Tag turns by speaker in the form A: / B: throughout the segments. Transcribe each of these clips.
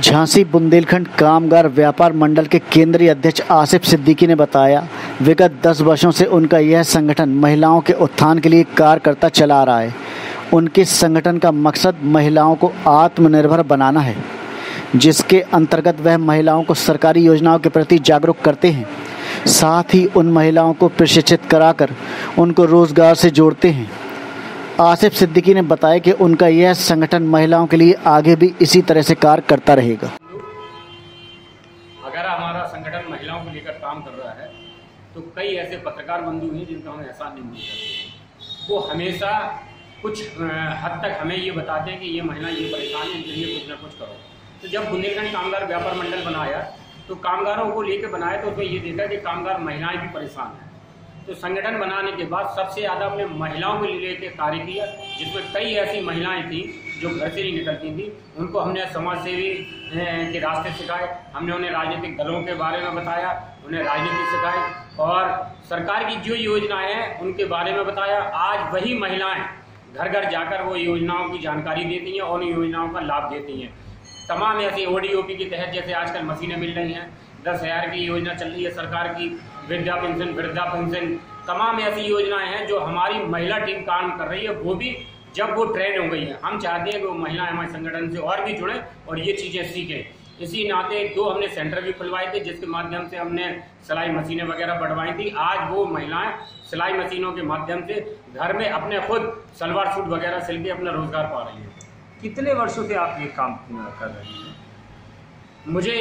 A: झांसी बुंदेलखंड कामगार व्यापार मंडल के केंद्रीय अध्यक्ष आसिफ सिद्दीकी ने बताया, विगत 10 वर्षों से उनका यह संगठन महिलाओं के उत्थान के लिए कार्य करता चला आ रहा है। उनके संगठन का मकसद महिलाओं को आत्मनिर्भर बनाना है, जिसके अंतर्गत वह महिलाओं को सरकारी योजनाओं के प्रति जागरूक करते हैं। साथ ही उन महिलाओं को प्रशिक्षित कराकर उनको रोज़गार से जोड़ते हैं। आसिफ सिद्दीकी ने बताया कि उनका यह संगठन महिलाओं के लिए आगे भी इसी तरह से कार्य करता रहेगा।
B: अगर हमारा संगठन महिलाओं को लेकर काम कर रहा है तो कई ऐसे पत्रकार बंधु हैं जिनका हम एहसान नहीं भूल सकते। वो हमेशा कुछ हद तक हमें ये बताते हैं कि ये महिला ये परेशान है, इनके लिए कुछ ना कुछ करो। तो जब बुंदेलखंड कामगार व्यापार मंडल बनाया तो कामगारों को लेकर बनाया तो उसमें ये देखा कि कामगार महिलाएँ भी परेशान हैं। तो संगठन बनाने के बाद सबसे ज़्यादा हमने महिलाओं को लेकर कार्य किया, जिसमें कई ऐसी महिलाएँ थीं जो घर से नहीं निकलती थी। उनको हमने समाज सेवी के रास्ते सिखाए, हमने उन्हें राजनीतिक दलों के बारे में बताया, उन्हें राजनीति सिखाई, और सरकार की जो योजनाएँ हैं, उनके बारे में बताया। आज वही महिलाएँ घर घर जाकर वो योजनाओं की जानकारी देती हैं और उन योजनाओं का लाभ देती हैं। तमाम ऐसी ओडीओपी के तहत जैसे आजकल मशीनें मिल रही हैं दस हज़ार की योजना चल रही है सरकार की वृद्धा पेंशन वृद्धा पेंशन तमाम ऐसी योजनाएँ हैं जो हमारी महिला टीम काम कर रही है। वो भी जब वो ट्रेन हो गई है हम चाहते हैं कि वो महिलाएँ हमारे संगठन से और भी जुड़ें और ये चीज़ें सीखें। इसी नाते दो हमने सेंटर भी खुलवाए थे जिसके माध्यम से हमने सिलाई मशीनें वगैरह बढ़वाई थी। आज वो महिलाएँ सिलाई मशीनों के माध्यम से घर में अपने खुद सलवार सूट वगैरह सिल के अपना रोज़गार पा रही है।
C: कितने वर्षों से आप ये काम कर रही हैं?
B: मुझे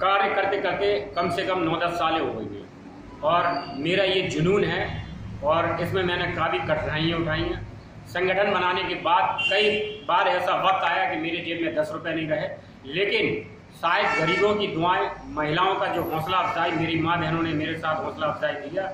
B: कार्य करते करते कम से कम नौ दस सालें हो गई हैं। और मेरा ये जुनून है और इसमें मैंने काफ़ी कठिनाइयाँ उठाई हैं। संगठन बनाने के बाद कई बार ऐसा वक्त आया कि मेरे जेब में दस रुपये नहीं रहे। लेकिन शायद गरीबों की दुआएँ, महिलाओं का जो हौसला अफजाई, मेरी माँ बहनों ने मेरे साथ हौसला अफजाई दिया।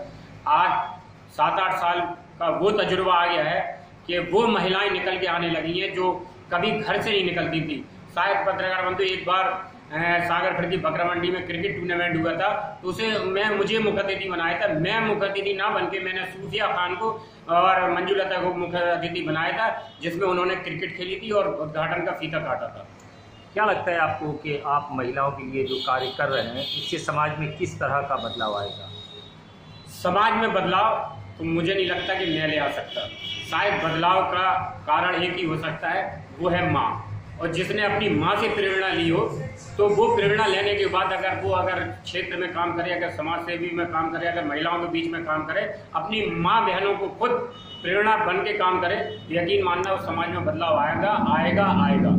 B: आज सात आठ साल का वो तजुर्बा आ गया है कि वो महिलाएँ निकल के आने लगी हैं जो कभी घर से नहीं निकलती थी। शायद पत्रकार बंधु, एक बार सागर खड़की बकरा मंडी में क्रिकेट टूर्नामेंट हुआ था तो उसे मैं मुझे मुख्य अतिथि बनाया था। मैं मुख्य अतिथि ना बन के मैंने सूफिया खान को और मंजूलता को मुख्य अतिथि बनाया था जिसमें उन्होंने क्रिकेट खेली थी और उद्घाटन का फीता काटा था।
C: क्या लगता है आपको कि आप महिलाओं के लिए जो कार्य कर रहे हैं इससे समाज में किस तरह का बदलाव आएगा?
B: समाज में बदलाव तो मुझे नहीं लगता कि मैं ले आ सकता। शायद बदलाव का कारण एक ही हो सकता है वो है माँ। और जिसने अपनी माँ से प्रेरणा ली हो तो वो प्रेरणा लेने के बाद अगर वो अगर क्षेत्र में काम करे, अगर समाज सेवी में काम करे, अगर महिलाओं के बीच में काम करे, अपनी माँ बहनों को खुद प्रेरणा बन के काम करे यकीन मानना उस समाज में बदलाव आएगा आएगा आएगा।